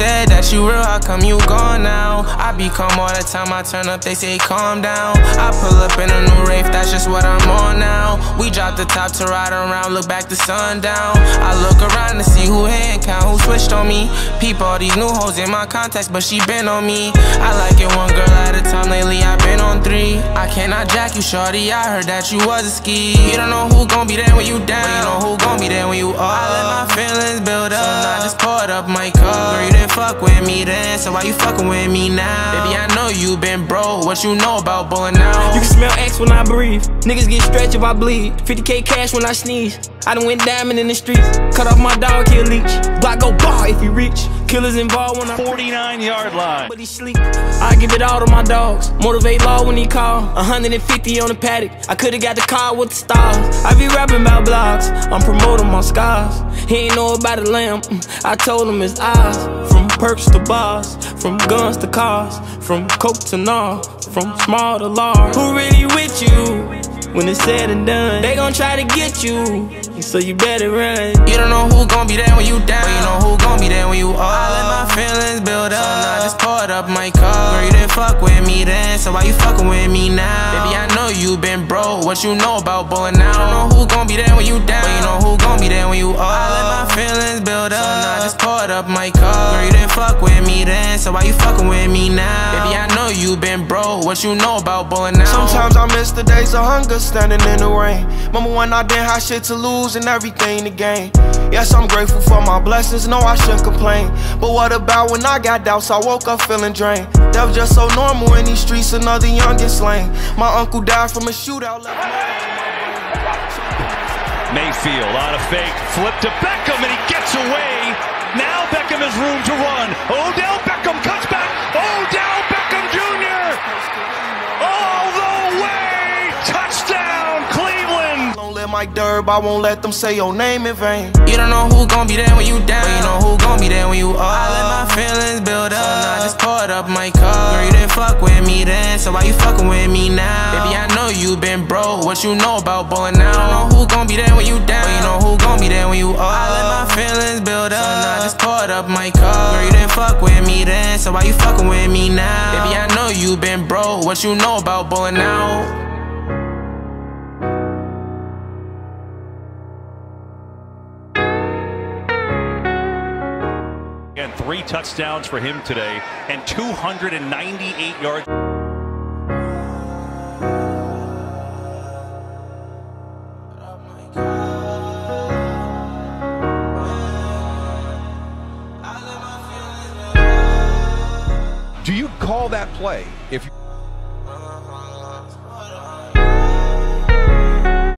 said that you real, how come you gone? I be calm all the time, I turn up, they say calm down. I pull up in a new Wraith, that's just what I'm on now. We drop the top to ride around, look back to sundown. I look around to see who hand count, who switched on me. Peep all these new hoes in my contacts, but she been on me. I like it one girl at a time, lately I've been on three. I cannot jack you, shorty, I heard that you was a ski. You don't know who gon' be there when you down, but you know who gon' be there when you up. I let my feelings build up, so I just poured up my cup. Girl, you didn't fuck with me then, so why you fucking with me now? Baby, I know you been broke, what you know about bowling now? You can smell X when I breathe, niggas get stretched if I bleed. 50k cash when I sneeze. I done went diamond in the streets, cut off my dog, kill leech. Block go bar if you reach. Killers involved when I 49 yard line. But he sleep. I give it all to my dogs. Motivate law when he call. 150 on the paddock. I could've got the car with the stars. I be rapping about blogs. I'm promoting my scars. He ain't know about the lamb. Mm, I told him his eyes. From perks to bars. From guns to cars. From coke to gnaw. From small to large. Who really with you? When it's said and done, they gon' try to get you, so you better run. You don't know who gon' be there when you down, but you know who gon' be there when you up. I let my feelings build up, so I just poured up my cup. Girl, you didn't fuck with me then, so why you fucking with me now? Baby, I know you been broke, what you know about bowling now? I don't know who gon' be there when you down, but you know who gon' be there when you up. I let my feelings build up, so I just poured up my cup. Girl, you didn't fuck with me then, so why you fucking with me now? Baby, I know you been broke, what you know about bowling now? Sometimes I miss the days of hunger standing in the rain. Remember when I didn't have shit to lose and everything to gain. Yes, I'm grateful for my blessings, no, I shouldn't complain. But what about when I got doubts? I woke up feeling drained. That was just so normal in these streets, another youngin' slain. My uncle died from a shootout. Mayfield on a fake, flip to Beckham, and he gets away. Now Beckham has room to run. Odell Beckham cuts back. Odell Cleveland. Don't let Mike Durb, I won't let them say your name in vain. You don't know who gon' be there when you down, but you know who gon' be there when you up. I let my feelings build up, so I just poured up my cup. Girl, you didn't fuck with me then, so why you fucking with me now? Baby, I know you been broke, what you know about bowling now? I don't know who gon' be there when you down, but you know who gon' be there when you up. I let my feelings build up, so I just poured up my cup. Girl, you didn't fuck with me then, so why you fucking with me now? Baby, I know you been broke, what you know about bowling now? Three touchdowns for him today and 298 yards. Do you call that play if